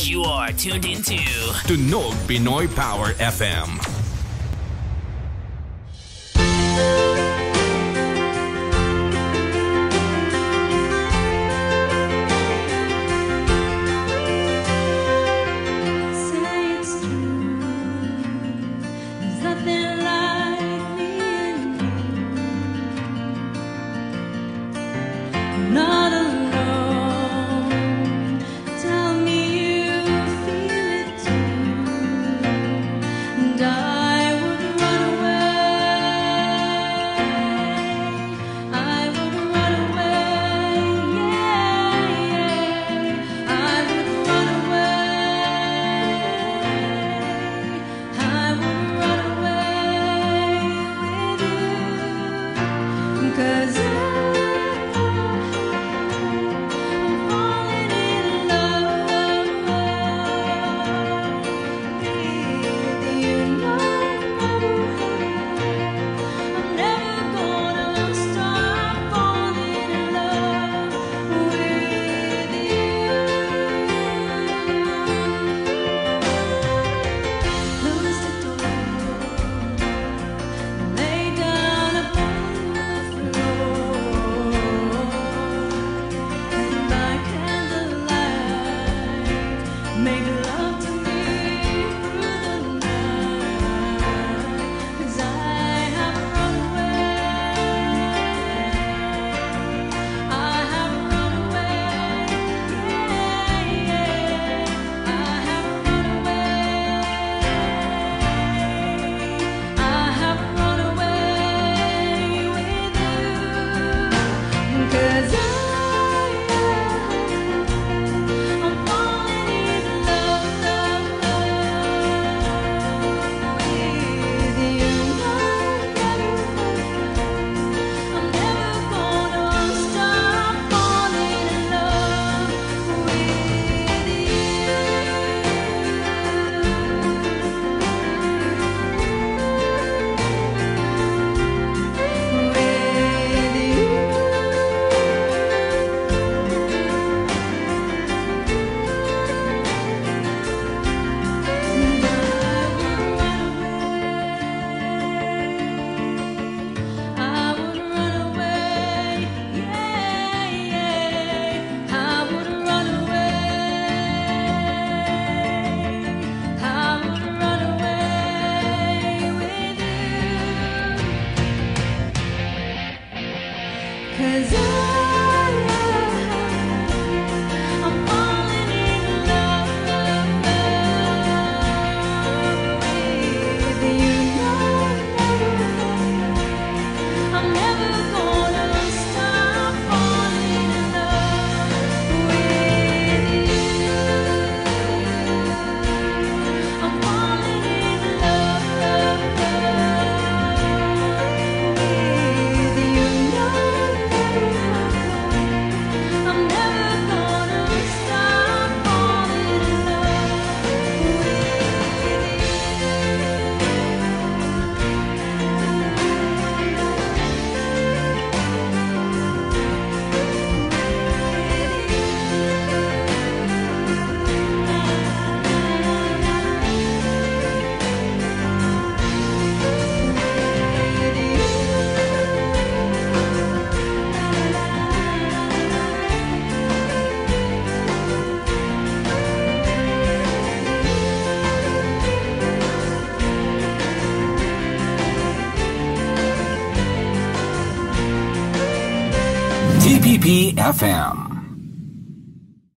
You are tuned into Tunog Pinoy Power FM. Cause I BPFM.